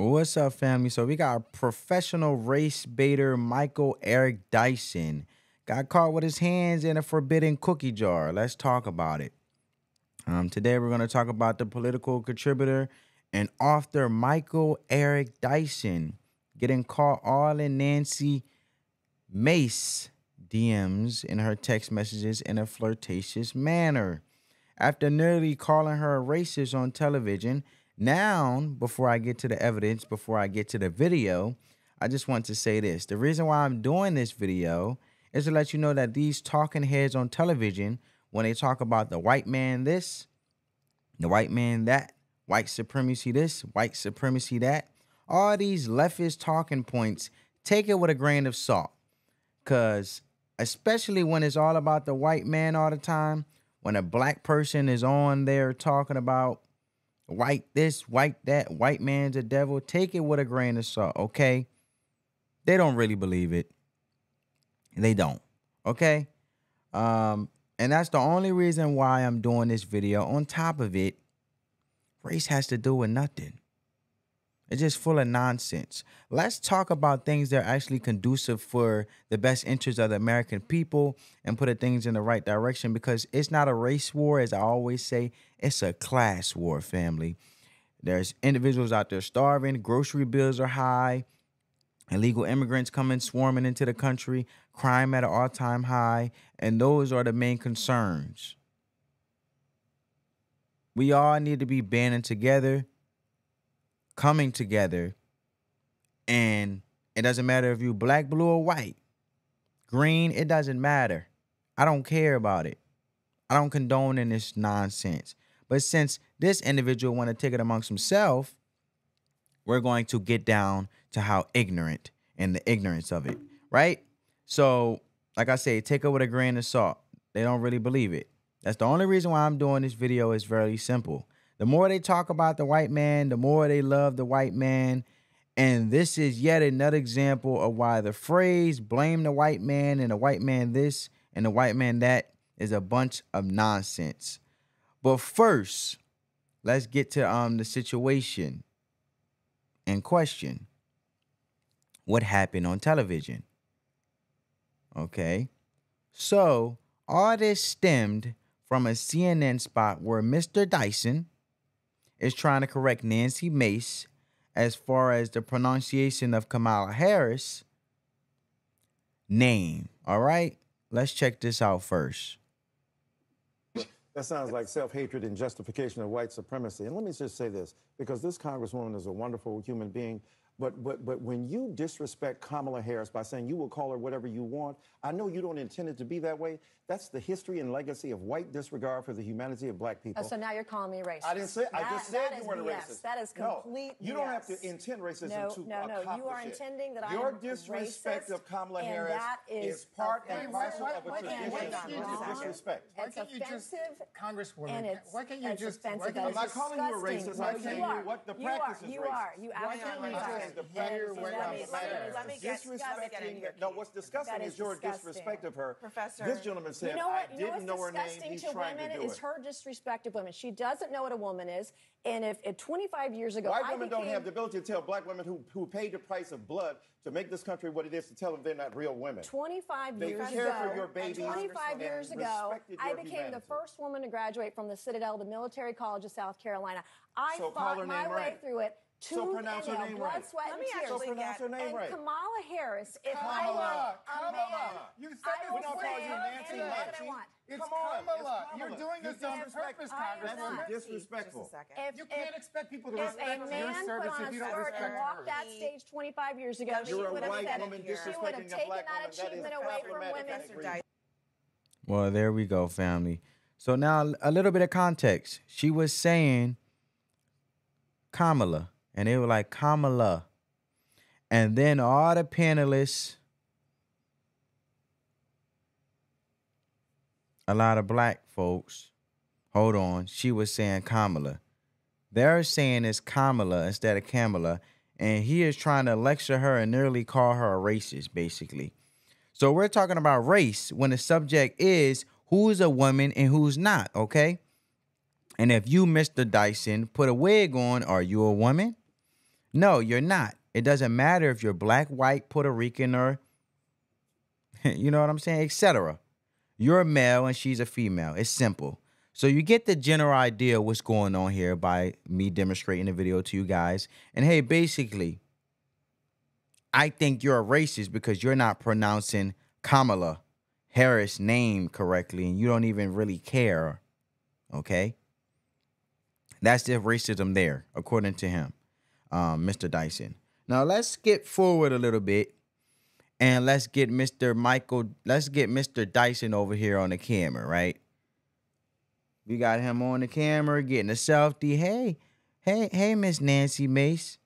What's up, family? So we got professional race baiter Michael Eric Dyson. Got caught with his hands in a forbidden cookie jar. Let's talk about it. Um, today we're going to talk about the political contributor and author Michael Eric Dyson getting caught all in Nancy Mace DMs in her text messages in a flirtatious manner. After nearly calling her a racist on television, now, before I get to the evidence, before I get to the video, I just want to say this. The reason why I'm doing this video is to let you know that these talking heads on television, when they talk about the white man this, the white man that, white supremacy this, white supremacy that, all these leftist talking points, take it with a grain of salt. Because especially when it's all about the white man all the time, when a black person is on there talking about white this, white that, white man's a devil, take it with a grain of salt, okay? They don't really believe it. They don't. Okay? Um, and that's the only reason why I'm doing this video. On top of it, race has to do with nothing. It's just full of nonsense. Let's talk about things that are actually conducive for the best interests of the American people and put things in the right direction because it's not a race war, as I always say, it's a class war, family. There's individuals out there starving, grocery bills are high, illegal immigrants coming swarming into the country, crime at an all time high, and those are the main concerns. We all need to be banding together coming together and it doesn't matter if you black, blue, or white, green, it doesn't matter. I don't care about it. I don't condone in this nonsense. But since this individual want to take it amongst himself, we're going to get down to how ignorant and the ignorance of it, right? So, like I say, take it with a grain of salt. They don't really believe it. That's the only reason why I'm doing this video is very simple. The more they talk about the white man, the more they love the white man. And this is yet another example of why the phrase blame the white man and the white man this and the white man that is a bunch of nonsense. But first, let's get to um the situation in question. What happened on television? Okay. So, all this stemmed from a CNN spot where Mr. Dyson, is trying to correct Nancy Mace as far as the pronunciation of Kamala Harris name. All right, let's check this out first. That sounds like self hatred and justification of white supremacy. And let me just say this because this Congresswoman is a wonderful human being. But, but, but when you disrespect Kamala Harris by saying you will call her whatever you want, I know you don't intend it to be that way. That's the history and legacy of white disregard for the humanity of black oh, people. Oh, so now you're calling me racist. I didn't say. That, I just said you weren't BS. a racist. That is complete. No, you don't have to intend racism no, to no, no. You are it. intending that Your I am disrespect racist, of Kamala Harris that is, is part and parcel of a tradition you of disrespect. Why can't you just, Congresswoman, why can't you just, why I'm not calling you a racist. I'm you saying what the you practice is You racist. are. You absolutely are. Just the That practice is- is that what is- matters? let me get- let me get Disrespecting. your No, what's disgusting That is is your disgusting. disrespect of her. Professor. This gentleman said, You know what? I didn't know what's her name. disgusting He's to trying women to do is it. her disrespect of women. She doesn't know what a woman is, and if, if 25 years ago, White I women became, don't have the ability to tell black women who, who paid the price of blood to make this country what it is to tell them they're not real women. 25 They years care ago, for your babies 25 years ago, I became humanity. the first woman to graduate from the Citadel, the military college of South Carolina. I So fought my name way right. through it. So tooth pronounce and her name blood, right. sweat, Let and me tears. So actually pronounce get- her name and right. Kamala Harris, if I Kamala, were a Kamala. man, You said I it will when I called say you Nancy anything that I Mace. want. It's Come on, it's Kamala. You're doing this You on disrespect- purpose, I am That's disrespectful. Second. If, You can't expect people to if respect a your man put service on if a you don't skirt and respect walked hers. that stage 25 years ago, she You're a would have white said woman she would have taken that woman. That is achievement away from women. Well, there we go, family. So now a little bit of context. She was saying Kamala, and they were like Kamala. And then all the panelists, a lot of black folks, hold on, she was saying Kamala. They're saying it's Kamala instead of Kamala, and he is trying to lecture her and nearly call her a racist, basically. So we're talking about race when the subject is who's a woman and who's not, okay? And if you, Mr. Dyson, put a wig on, are you a woman? No, you're not. It doesn't matter if you're black, white, Puerto Rican, or you know what I'm saying, etc. You're a male and she's a female. It's simple. So you get the general idea of what's going on here by me demonstrating the video to you guys. And hey, basically, I think you're a racist because you're not pronouncing Kamala Harris' name correctly and you don't even really care. Okay? That's the racism there, according to him, um, Mr. Dyson. Now let's skip forward a little bit and let's get Mr. Michael, let's get Mr. Dyson over here on the camera, right? We got him on the camera getting a selfie. Hey, hey, hey, Miss Nancy Mace.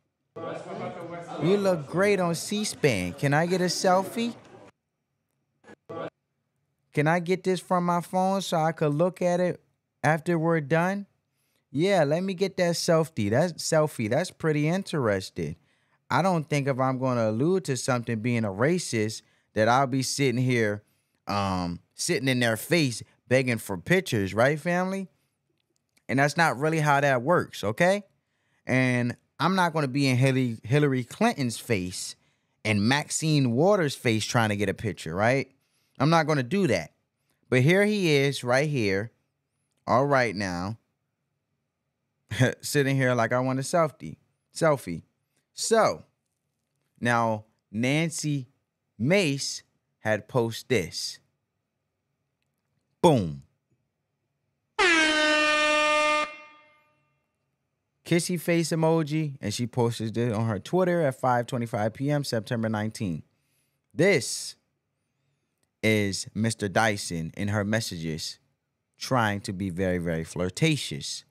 You look great on C-SPAN. Can I get a selfie? Can I get this from my phone so I could look at it after we're done? Yeah, let me get that selfie. That's selfie. That's pretty interesting. I don't think if I'm going to allude to something being a racist that I'll be sitting here um sitting in their face begging for pictures, right, family? And that's not really how that works, okay? And I'm not going to be in Hillary, Hillary Clinton's face and Maxine Waters' face trying to get a picture, right? I'm not going to do that. But here he is, right here, all right now, sitting here like I want a selfie. Selfie. So now Nancy Mace had post this. Boom. Kissy face emoji, and she posted it on her Twitter at 5:25 p.m. September 19. This is Mr. Dyson in her messages trying to be very, very flirtatious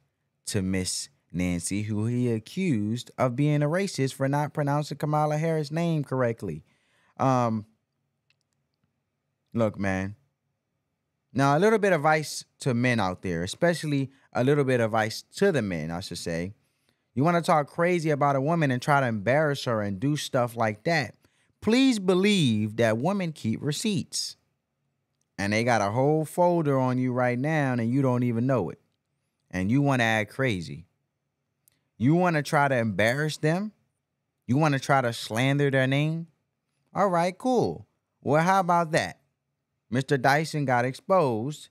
to Miss Nancy, who he accused of being a racist for not pronouncing Kamala Harris' name correctly. Um, look, man. Now, a little bit of advice to men out there, especially a little bit of advice to the men, I should say. You want to talk crazy about a woman and try to embarrass her and do stuff like that. Please believe that women keep receipts. And they got a whole folder on you right now and you don't even know it. And you want to act crazy. You want to try to embarrass them? You want to try to slander their name? All right, cool. Well, how about that? Mr. Dyson got exposed.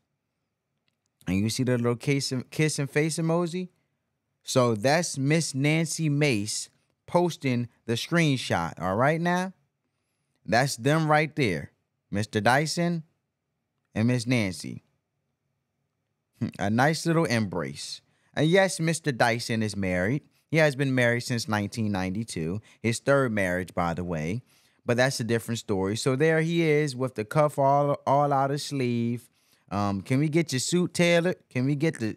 And you see the little kiss and, kiss and face emoji? So that's Miss Nancy Mace posting the screenshot. All right, now? That's them right there. Mr. Dyson and Miss Nancy. Hmm, a nice little embrace. And yes, Mr. Dyson is married. He has been married since 1992. His third marriage, by the way. But that's a different story. So there he is with the cuff all all out of sleeve. Um, can we get your suit tailored? Can we get the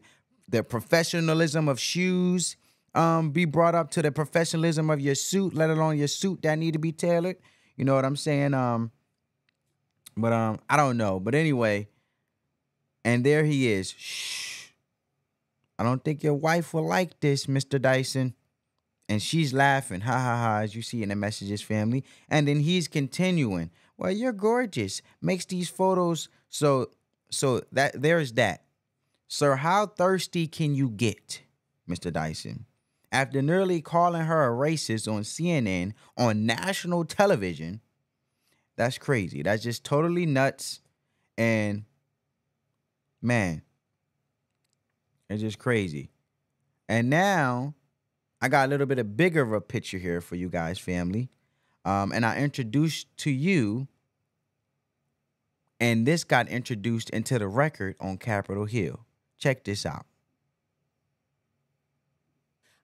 the professionalism of shoes um, be brought up to the professionalism of your suit, let alone your suit that need to be tailored? You know what I'm saying? Um, but um, I don't know. But anyway, and there he is. Shh. I don't think your wife will like this, Mr. Dyson. And she's laughing, ha ha ha, as you see in the messages, family. And then he's continuing. Well, you're gorgeous. Makes these photos so so that there's that. Sir, how thirsty can you get, Mr. Dyson? After nearly calling her a racist on CNN on national television, that's crazy. That's just totally nuts. And man, it's just crazy. And now I got a little bit of bigger of a picture here for you guys, family. Um, and I introduced to you, and this got introduced into the record on Capitol Hill. Check this out.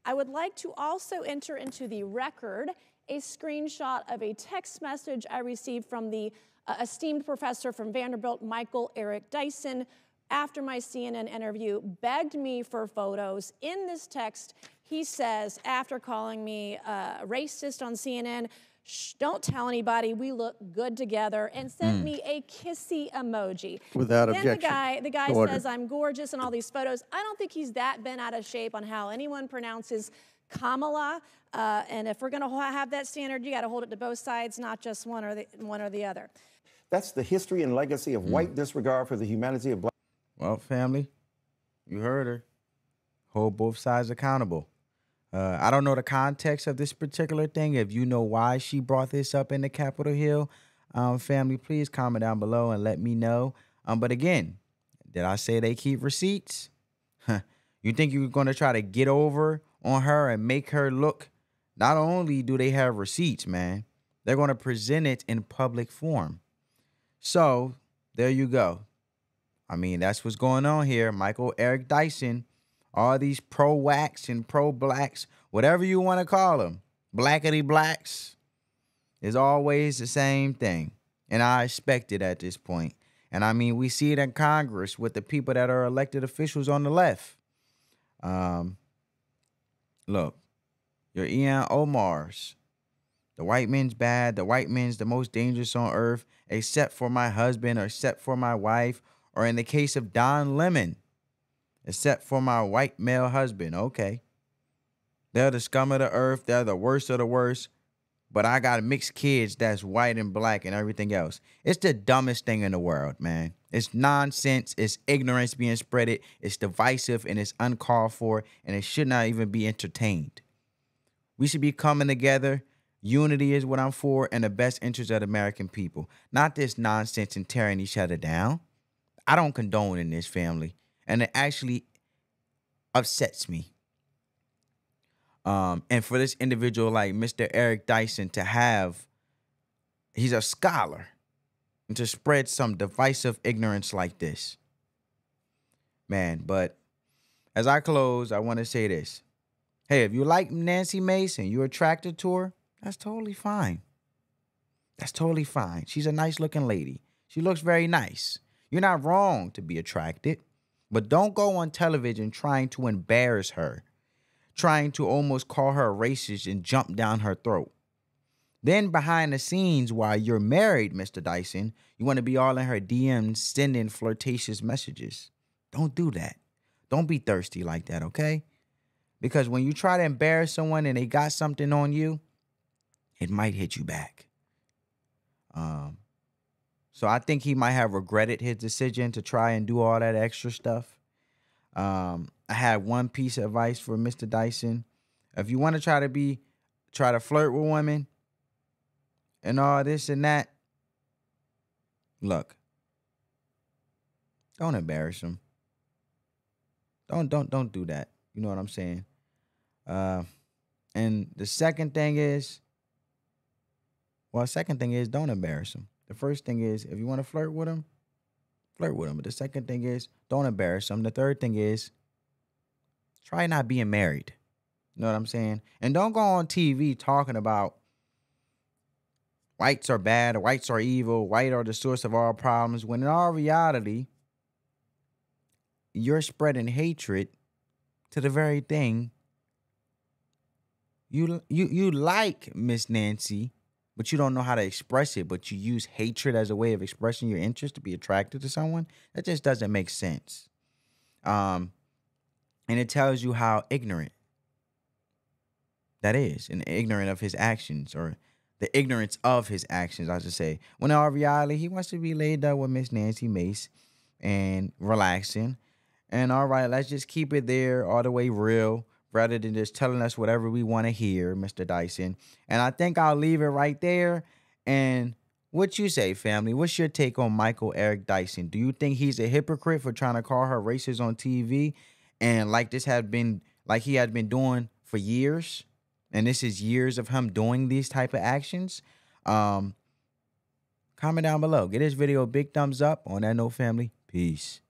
I would like to also enter into the record a screenshot of a text message I received from the uh, esteemed professor from Vanderbilt, Michael Eric Dyson, after my CNN interview, begged me for photos. In this text, he says, after calling me uh, racist on CNN, Shh, don't tell anybody. We look good together and sent mm. me a kissy emoji. Without then objection. the guy the guy says i'm gorgeous in all these photos. I don't think he's that bent out of shape on how anyone pronounces kamala. Uh, and if we're going to have that standard you got to hold it to both sides not just one or the one or the other. That's the history and legacy of mm. white disregard for the humanity of black well, family, you heard her. Hold both sides accountable. Uh, I don't know the context of this particular thing. If you know why she brought this up in the Capitol Hill um, family, please comment down below and let me know. Um, but again, did I say they keep receipts? Huh. You think you're going to try to get over on her and make her look? Not only do they have receipts, man, they're going to present it in public form. So there you go. I mean, that's what's going on here. Michael Eric Dyson, all these pro wax and pro blacks, whatever you want to call them, blackety blacks, is always the same thing. And I expect it at this point. And I mean, we see it in Congress with the people that are elected officials on the left. Um, look, your Ilhan Omars. The white man's bad. The white man's the most dangerous on earth, except for my husband or except for my wife, or in the case of Don Lemon, except for my white male husband. Okay. They're the scum of the earth. They're the worst of the worst but I got mixed kids that's white and black and everything else. It's the dumbest thing in the world, man. It's nonsense. It's ignorance being spreaded. It's divisive and it's uncalled for, and it should not even be entertained. We should be coming together. Unity is what I'm for, and the best interest of the American people. Not this nonsense and tearing each other down. I don't condone in this family, and it actually upsets me um, and for this individual like Mr. Eric Dyson to have, he's a scholar, and to spread some divisive ignorance like this. Man, but as I close, I want to say this. Hey, if you like Nancy Mason, you're attracted to her, that's totally fine. That's totally fine. She's a nice looking lady. She looks very nice. You're not wrong to be attracted, but don't go on television trying to embarrass her trying to almost call her racist and jump down her throat. Then behind the scenes, while you're married, Mr. Dyson, you want to be all in her DMs sending flirtatious messages. Don't do that. Don't be thirsty like that, okay? Because when you try to embarrass someone and they got something on you, it might hit you back. Um, so I think he might have regretted his decision to try and do all that extra stuff. Um, I had one piece of advice for Mr. Dyson. If you want to try to be, try to flirt with women and all this and that, look, don't embarrass them. Don't don't don't do that. You know what I'm saying? Uh, and the second thing is, well, second thing is don't embarrass them. The first thing is if you want to flirt with them, flirt with them. But the second thing is don't embarrass them. The third thing is try not being married. You know what I'm saying? And don't go on TV talking about whites are bad, whites are evil, white are the source of all problems, when in all reality, you're spreading hatred to the very thing you you you like Miss Nancy, but you don't know how to express it, but you use hatred as a way of expressing your interest to be attracted to someone. That just doesn't make sense. Um, and it tells you how ignorant that is and ignorant of his actions or the ignorance of his actions, I should say. When in all reality, he wants to be laid up with Miss Nancy Mace and relaxing. And all right, let's just keep it there all the way real rather than just telling us whatever we want to hear, Mr. Dyson. And I think I'll leave it right there. And what you say, family? What's your take on Michael Eric Dyson? Do you think he's a hypocrite for trying to call her racist on TV? and like this had been like he had been doing for years and this is years of him doing these type of actions um comment down below get this video a big thumbs up on that no family peace